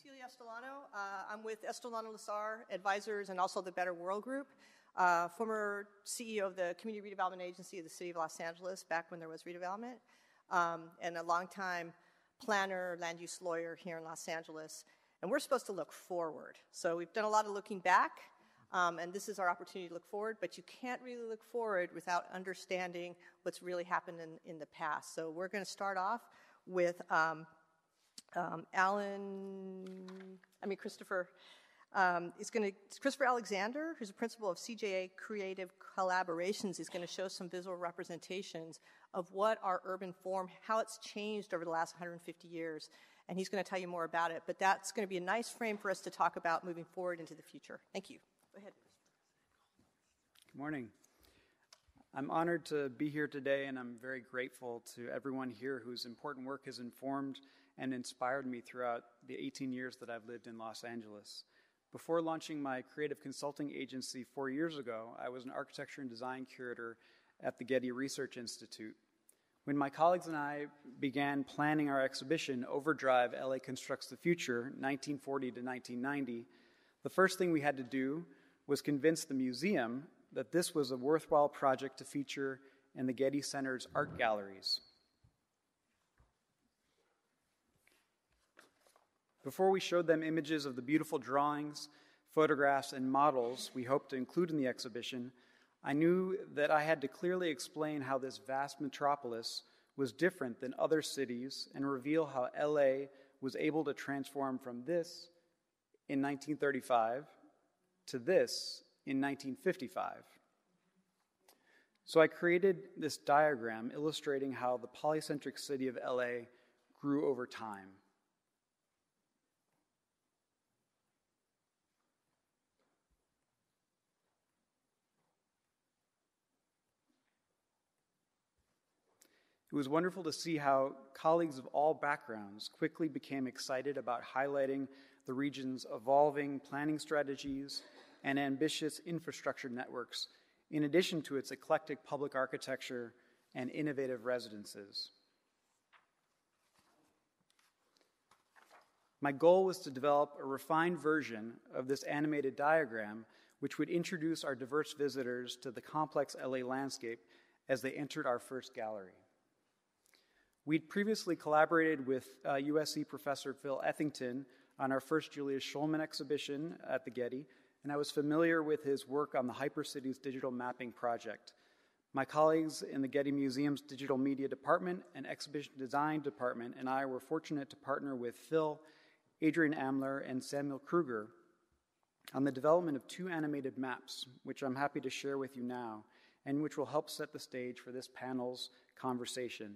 Cecilia Estolano. Uh, I'm with Estolano LeSar Advisors and also the Better World Group. Uh, former CEO of the Community Redevelopment Agency of the City of Los Angeles back when there was redevelopment, um, and a longtime planner, land use lawyer here in Los Angeles. And we're supposed to look forward. So we've done a lot of looking back, um, and this is our opportunity to look forward, but you can't really look forward without understanding what's really happened in, in the past. So we're going to start off with um, um, Alan, I mean, Christopher. Um, is going to Christopher Alexander, who's a principal of CJA Creative Collaborations, is going to show some visual representations of what our urban form, how it's changed over the last 150 years, and he's going to tell you more about it. But that's going to be a nice frame for us to talk about moving forward into the future. Thank you. Go ahead. Good morning. I'm honored to be here today, and I'm very grateful to everyone here whose important work has informed and inspired me throughout the 18 years that I've lived in Los Angeles. Before launching my creative consulting agency four years ago, I was an architecture and design curator at the Getty Research Institute. When my colleagues and I began planning our exhibition, Overdrive LA Constructs the Future, 1940 to 1990, the first thing we had to do was convince the museum that this was a worthwhile project to feature in the Getty Center's art galleries. Before we showed them images of the beautiful drawings, photographs, and models we hoped to include in the exhibition, I knew that I had to clearly explain how this vast metropolis was different than other cities and reveal how LA was able to transform from this in 1935 to this in 1955. So I created this diagram illustrating how the polycentric city of LA grew over time. It was wonderful to see how colleagues of all backgrounds quickly became excited about highlighting the region's evolving planning strategies and ambitious infrastructure networks, in addition to its eclectic public architecture and innovative residences. My goal was to develop a refined version of this animated diagram, which would introduce our diverse visitors to the complex LA landscape as they entered our first gallery. We'd previously collaborated with uh, USC professor Phil Ethington on our first Julius Shulman exhibition at the Getty, and I was familiar with his work on the Hypercities digital mapping project. My colleagues in the Getty Museum's digital media department and exhibition design department and I were fortunate to partner with Phil, Adrian Amler, and Samuel Kruger on the development of two animated maps, which I'm happy to share with you now, and which will help set the stage for this panel's conversation.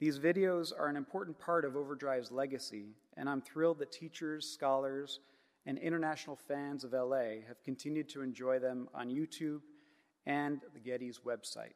These videos are an important part of Overdrive's legacy, and I'm thrilled that teachers, scholars, and international fans of LA have continued to enjoy them on YouTube and the Getty's website.